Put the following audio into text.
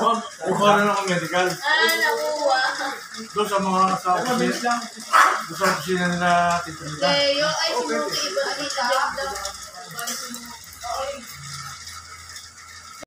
Ma'am, kukuha na ako medical. Ah, nakuha. Doon sa mga sa opisina. Doon sa opisina nila Leo, eh, ay sumuki. Iba kita.